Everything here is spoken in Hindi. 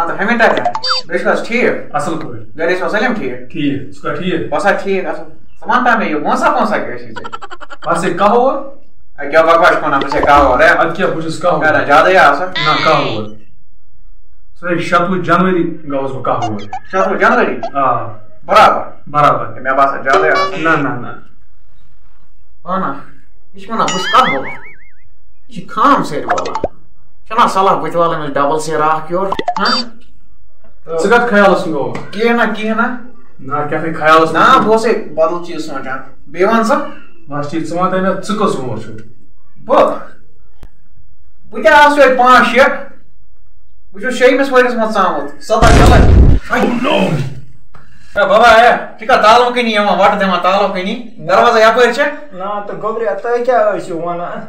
हाँ तो हमें क्या बेश ठीक असल पॉइंट गरीब सलिम ठीक ठीक उसका ठीक बसा ठीक असल समानता में ये कौन सा कौन सा कैसी कहा हुआ? क्या बकवास कोना मुझे कहा हो रहा है अद क्या बुझस कहा क्या हुआ ज़्यादा यार सर। ना कहा हुआ। सर शतवु जनवरी गावस बह कहा हुआ। शत्रु जनवरी? आ बराबर। बराबर। मैं बासा ज़्यादा यार। ना ना ना। हाँ ना इसमें ना कुछ होगा। ये खाम से वाला चना सलाह बुत वाले में डबल से राह की ओर। Você quer que eu faça Que é na que é na? Não, quer que eu faça isso? Não, você pode fazer isso não Bem, mas mas tinha isso ontem na tuca sumo acho. Pô, podia ser para a chia. Mas eu sei mesmo eles matamos. Só tá aquela. Ai, não. É, baba é. Fica talo que nem é uma vaca tem uma talo que nem. Dá para fazer a coisa? Não, tu cobre até que é a chuva não. Né?